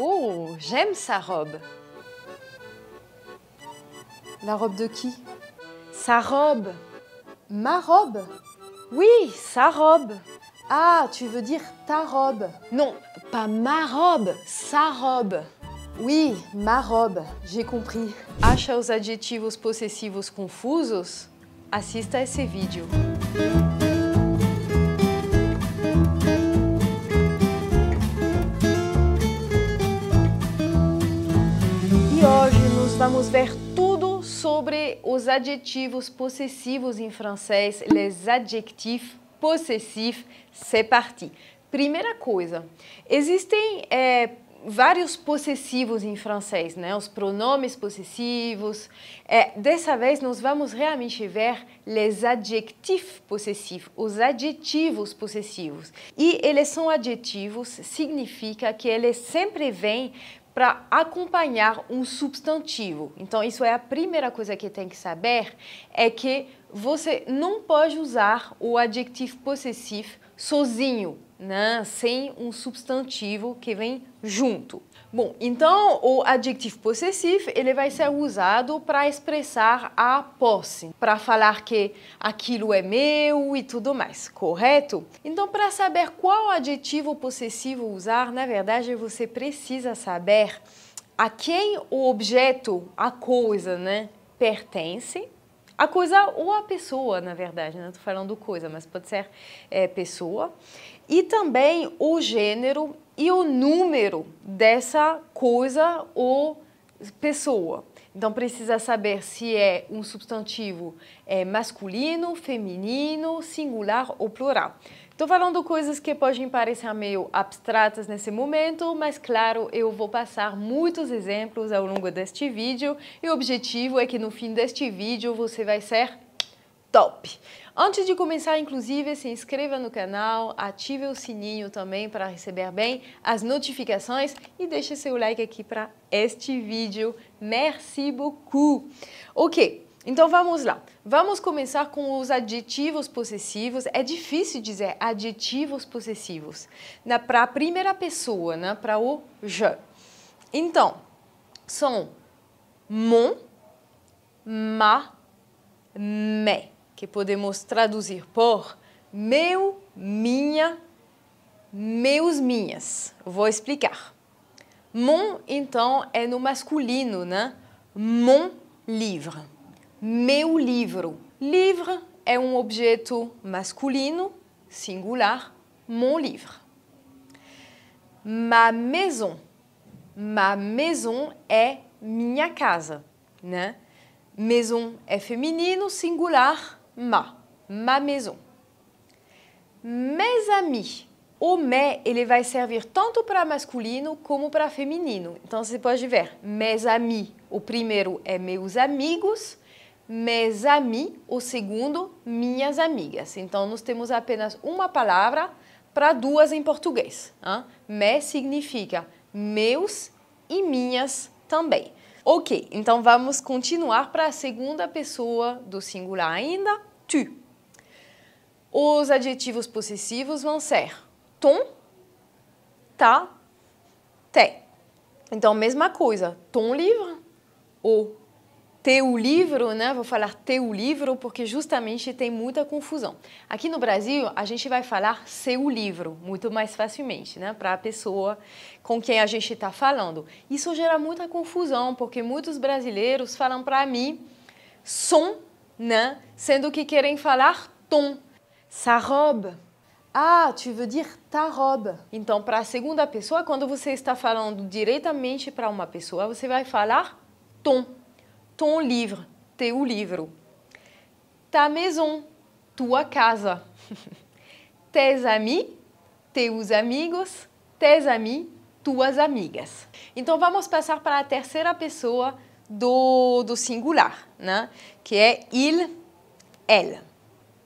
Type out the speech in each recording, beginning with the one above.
Oh, j'aime sa robe. La robe de qui? Sa robe. Ma robe? Oui, sa robe. Ah, tu veux dire ta robe? Non, pas ma robe, sa robe. Oui, ma robe, j'ai compris. Acha os adjetivos possessivos confusos? Assista esse vídeo. Vamos ver tudo sobre os adjetivos possessivos em francês, les adjectifs possessifs. C'est parti. Primeira coisa, existem é, vários possessivos em francês, né? Os pronomes possessivos. É, dessa vez nós vamos realmente ver les adjectifs possessifs, os adjetivos possessivos. E eles são adjetivos, significa que eles sempre vêm para acompanhar um substantivo. Então, isso é a primeira coisa que tem que saber, é que você não pode usar o adjetivo possessivo sozinho, né? sem um substantivo que vem junto. Bom, então o adjetivo possessivo ele vai ser usado para expressar a posse, para falar que aquilo é meu e tudo mais, correto? Então, para saber qual adjetivo possessivo usar, na verdade você precisa saber a quem o objeto, a coisa, né, pertence a coisa ou a pessoa, na verdade, não né? estou falando coisa, mas pode ser é, pessoa. E também o gênero e o número dessa coisa ou pessoa. Então precisa saber se é um substantivo é, masculino, feminino, singular ou plural. Estou falando coisas que podem parecer meio abstratas nesse momento, mas claro, eu vou passar muitos exemplos ao longo deste vídeo e o objetivo é que no fim deste vídeo você vai ser top! Antes de começar, inclusive, se inscreva no canal, ative o sininho também para receber bem as notificações e deixe seu like aqui para este vídeo. Merci beaucoup! Ok, então vamos lá. Vamos começar com os adjetivos possessivos. É difícil dizer adjetivos possessivos para a primeira pessoa, né? para o je. Então, são mon, ma, me, que podemos traduzir por meu, minha, meus, minhas. Vou explicar. Mon, então, é no masculino, né? Mon livre meu livro. Livre é um objeto masculino, singular, mon livre. Ma maison. Ma maison é minha casa, né? Maison é feminino, singular, ma. Ma maison. Mes amis. O me, ele vai servir tanto para masculino como para feminino. Então, você pode ver, mes amis, o primeiro é meus amigos, mes amis, o segundo, minhas amigas. Então, nós temos apenas uma palavra para duas em português. Hein? Me significa meus e minhas também. Ok, então vamos continuar para a segunda pessoa do singular ainda, tu. Os adjetivos possessivos vão ser ton, ta, te. Então, mesma coisa, ton livre ou teu livro, né? Vou falar teu livro porque justamente tem muita confusão. Aqui no Brasil, a gente vai falar seu livro muito mais facilmente, né? Para a pessoa com quem a gente está falando. Isso gera muita confusão porque muitos brasileiros falam para mim som, né? Sendo que querem falar tom. Sa robe. Ah, tu veux dire ta robe. Então, para a segunda pessoa, quando você está falando diretamente para uma pessoa, você vai falar tom ton livre, teu livro. Ta maison, tua casa. Tes amis, teus amigos. Tes amis, tuas amigas. Então vamos passar para a terceira pessoa do, do singular, né? que é il, elle.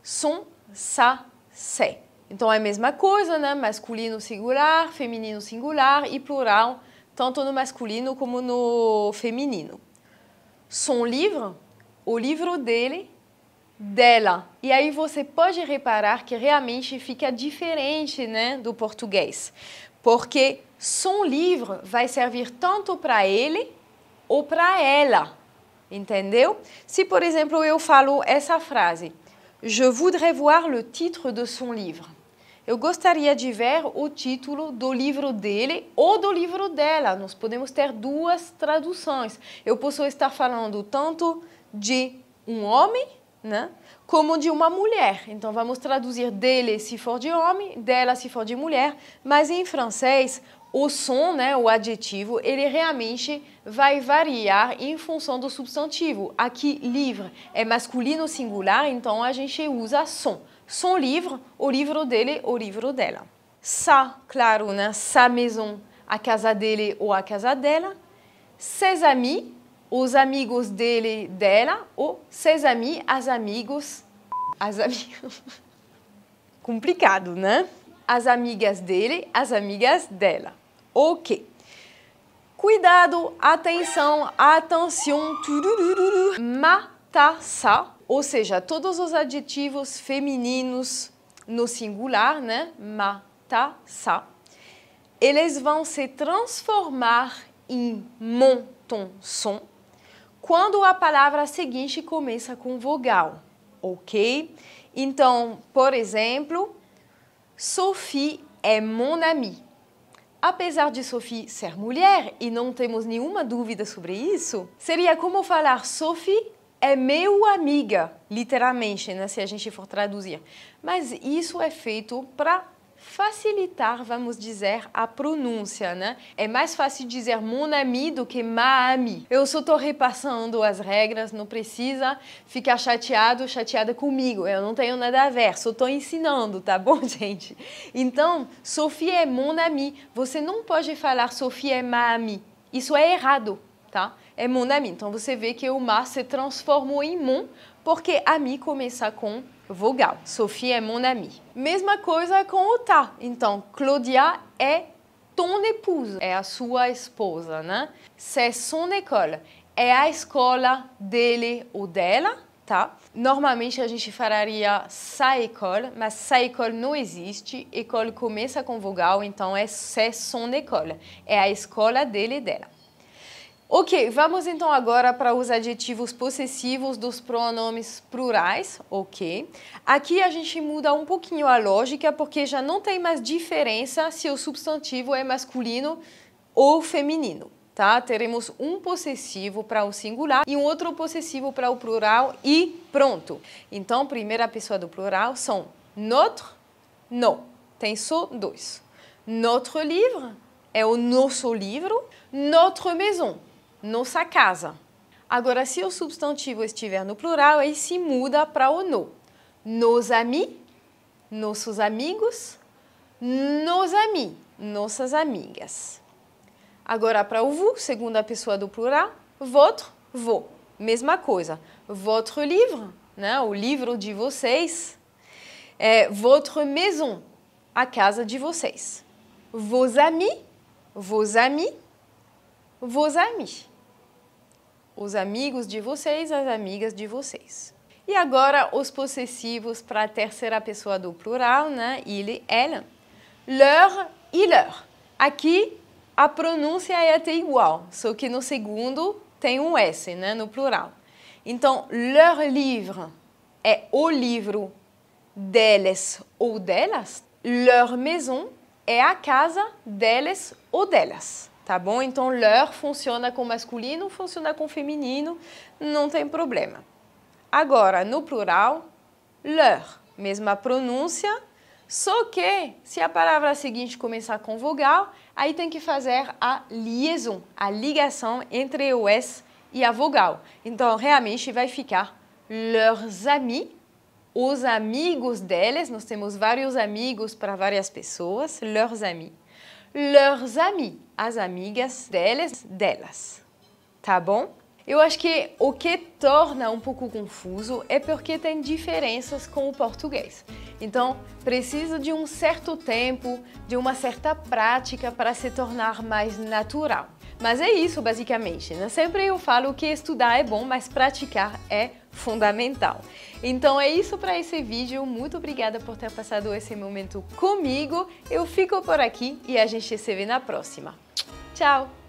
Son, sa, se. Então é a mesma coisa, né? masculino singular, feminino singular e plural, tanto no masculino como no feminino son livre, o livro dele, dela. E aí você pode reparar que realmente fica diferente né, do português. Porque Son livre vai servir tanto para ele ou para ela. Entendeu? Se, por exemplo, eu falo essa frase: Je voudrais voir le titre de son livre. Eu gostaria de ver o título do livro dele ou do livro dela. Nós podemos ter duas traduções. Eu posso estar falando tanto de um homem, né, como de uma mulher. Então vamos traduzir dele se for de homem, dela se for de mulher, mas em francês o som, né, o adjetivo, ele realmente vai variar em função do substantivo. Aqui, livre é masculino singular, então a gente usa som. Son livre, o livro dele, o livro dela. Sa, claro, né, sa maison, a casa dele ou a casa dela. Ses amis, os amigos dele, dela, ou ses amis, as amigos, as amigos. Complicado, né? As amigas dele, as amigas dela. Ok. Cuidado, atenção, atenção. Matassa, ou seja, todos os adjetivos femininos no singular, né? Matassa. Eles vão se transformar em montonson quando a palavra seguinte começa com vogal, ok? Então, por exemplo, Sophie é mon amie apesar de Sophie ser mulher, e não temos nenhuma dúvida sobre isso, seria como falar Sophie é meu amiga, literalmente, né, se a gente for traduzir. Mas isso é feito para facilitar, vamos dizer, a pronúncia, né? É mais fácil dizer mon ami do que ma ami. Eu só estou repassando as regras, não precisa ficar chateado, chateada comigo. Eu não tenho nada a ver, só estou ensinando, tá bom, gente? Então, Sophie é mon ami. Você não pode falar Sophie é ma ami. Isso é errado, tá? É mon ami. Então, você vê que o ma se transformou em mon porque ami começa com vogal. Sophie é mon amie. Mesma coisa com o tá. Então, Claudia é ton épouse, é a sua esposa, né? C'est son école, é a escola dele ou dela, tá? Normalmente a gente falaria sa école, mas sa école não existe. École começa com vogal, então é c'est son école, é a escola dele e dela. Ok, vamos então agora para os adjetivos possessivos dos pronomes plurais, ok? Aqui a gente muda um pouquinho a lógica, porque já não tem mais diferença se o substantivo é masculino ou feminino, tá? Teremos um possessivo para o singular e um outro possessivo para o plural e pronto. Então, primeira pessoa do plural são notre, no, tem só dois. Notre livre é o nosso livro, notre maison nossa casa. Agora, se o substantivo estiver no plural, aí se muda para o no. Nos amis, nossos amigos, nos amis, nossas amigas. Agora, para o vous, segunda pessoa do plural, votre, vos. Mesma coisa. Votre livre, né? o livro de vocês. É, votre maison, a casa de vocês. Vos amis, vos amis, vos amis os amigos de vocês, as amigas de vocês. E agora os possessivos para a terceira pessoa do plural, né? Ele, ela. Leur e leur. Aqui a pronúncia é até igual, só que no segundo tem um S, né? No plural. Então, leur livre é o livro deles ou delas. Leur maison é a casa deles ou delas tá bom? Então, leur funciona com masculino, funciona com feminino, não tem problema. Agora, no plural, leur, mesma pronúncia, só que se a palavra seguinte começar com vogal, aí tem que fazer a liaison, a ligação entre o S e a vogal. Então, realmente vai ficar leurs amis, os amigos deles, nós temos vários amigos para várias pessoas, leurs amis leurs amis, as amigas deles, delas. Tá bom? Eu acho que o que torna um pouco confuso é porque tem diferenças com o português. Então, precisa de um certo tempo, de uma certa prática para se tornar mais natural. Mas é isso, basicamente. Né? Sempre eu falo que estudar é bom, mas praticar é fundamental. Então é isso para esse vídeo. Muito obrigada por ter passado esse momento comigo. Eu fico por aqui e a gente se vê na próxima. Tchau!